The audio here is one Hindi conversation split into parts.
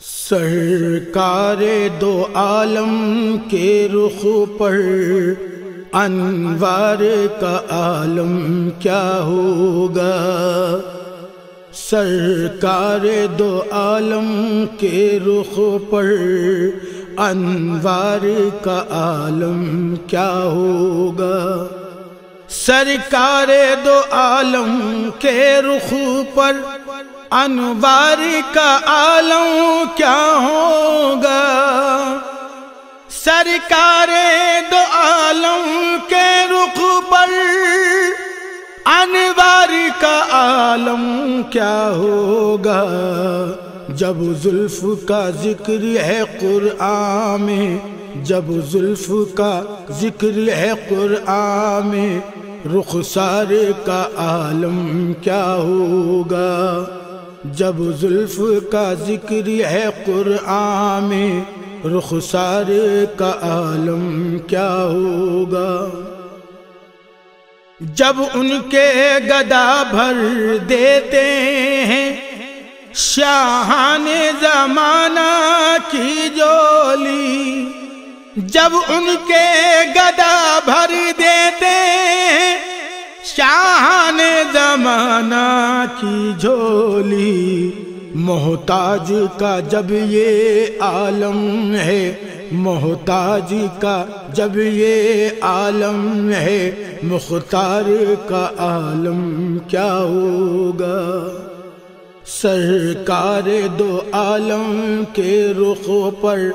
सरकार दो आलम के रुख पर, अनवार का आलम क्या होगा? सरकार दो आलम के रुख पर, अनवार का आलम क्या होगा? सरकार दो आलम के रुख पर अनवार का आलम क्या होगा? सरकार दो आलम के रुख पर अनवार का आलम क्या होगा? जब जुल्फ का ज़िक्र है कुरआन में, जब जुल्फ का ज़िक्र है कुरआन में रुखसार का आलम क्या होगा? जब जुल्फ का ज़िक्र है कुरआन में, रुखसार का आलम क्या होगा? जब उनके गदा भर देते हैं, शाहान जमाना की जोली। जब उनके गदा भर हैं शाहान जमाना की झोली, मोहताज का जब ये आलम है, मोहताज का जब ये आलम है, मुख्तार का आलम क्या होगा? सरकार दो आलम के रुख पर,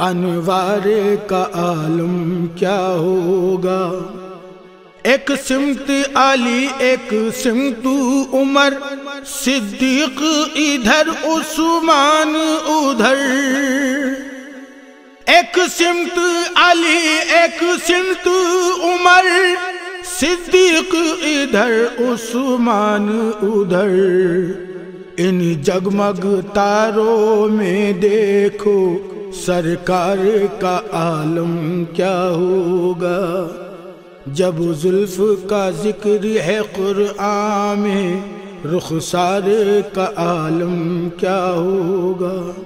अनवार का आलम क्या होगा? एक सिमत अली एक सिमत उमर। सिद्दीक इधर, उस्मान उधर। एक सिमत अली एक सिमत उमर। सिद्दीक इधर, उस्मान उधर। इन जगमग तारों में देखो, सरकार का आलम क्या होगा? जब जुल्फ का ज़िक्र है कुरआन में, रुखसार का आलम क्या होगा?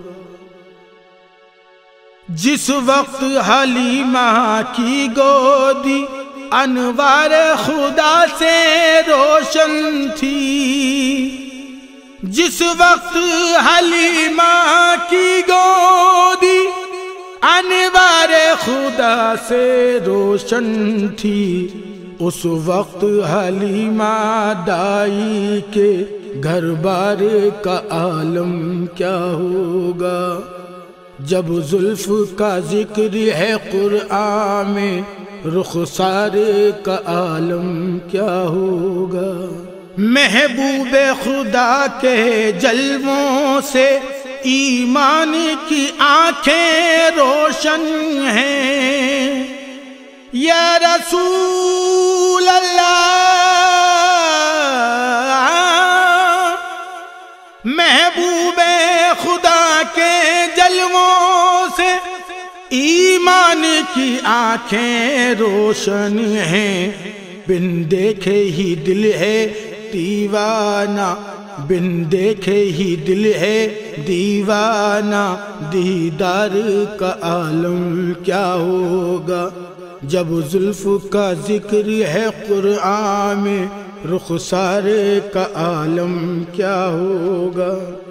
जिस वक्त हलीमा की गोदी, अनवार खुदा से रोशन थी। जिस वक्त हलीमा की गोदी अनवार खुदा से रोशन थी। उस वक्त हलीमा दाई के घर बार का आलम क्या होगा? जब जुल्फ का ज़िक्र है कुरआन में, रुखसार का आलम क्या होगा? महबूब खुदा के जलवों से ईमान की आँखें रोशन हैं। या रसूल अल्लाह, महबूब खुदा के जलवों से ईमान की आँखें रोशन हैं। बिन देखे ही दिल है दीवाना बिन देखे ही दिल है दीवाना। दीदार का आलम क्या होगा? जब जुल्फ का ज़िक्र है कुरआन में रुखसार का आलम क्या होगा?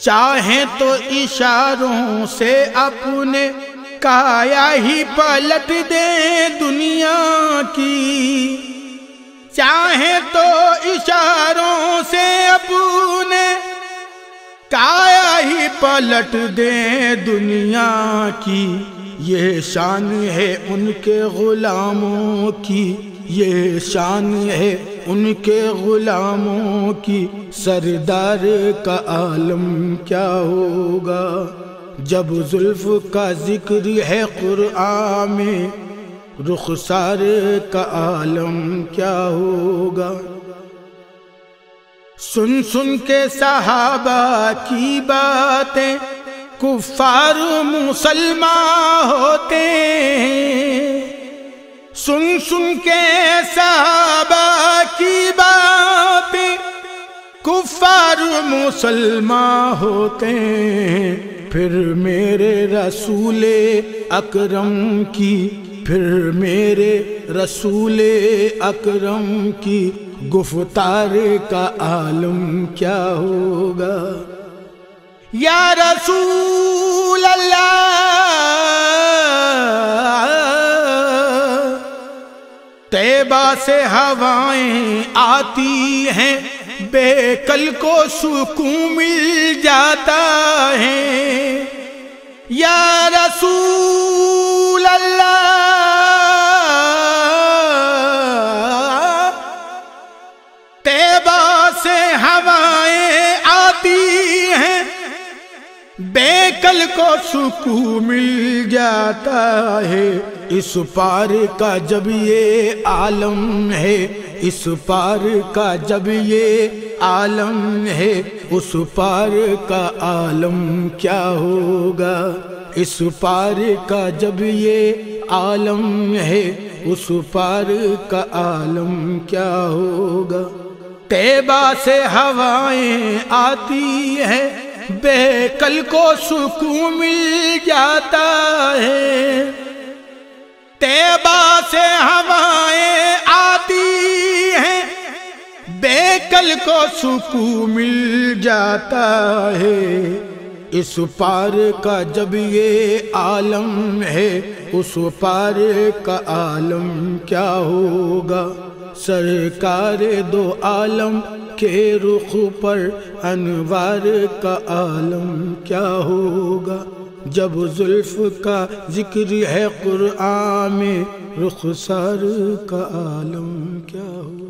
चाहे तो इशारों से अपने काया ही पलट दे दुनिया की। चाहे तो इशारों से अपने काया ही पलट दे दुनिया की। ये शान है उनके गुलामों की। ये शान है उनके गुलामों की। सरदार का आलम क्या होगा? जब जुल्फ का ज़िक्र है कुरआन में रुखसार का आलम क्या होगा? सुन सुन के सहाबा की बातें, कुफार मुसलमान होते सुन सुन के सहाबा की बातें, कुफार मुसलमान होते फिर मेरे रसूल अकरम की, फिर मेरे रसूल अकरम की गुफ्तार का आलम क्या होगा? या रसूल तैबा से हवाएँ आती हैं, बेकल को सुकून मिल जाता है। या रसूल अल्लाह को सुकून मिल जाता है। इस पार का जब ये आलम है, इस पार का जब ये आलम है, उस पार का आलम क्या होगा? इस पार का जब ये आलम है, उस पार का आलम क्या होगा? तेबा से हवाएँ आती हैं बेकल को सुकून मिल जाता है। तेबा से हवाएँ आती हैं। बेकल को सुकून मिल जाता है। इस पार का जब ये आलम है, उस पार का आलम क्या होगा? सरकार दो आलम के रुख पर अनवार का आलम क्या होगा? जब जुल्फ का ज़िक्र है कुरआन में, रुखसार का आलम क्या होगा?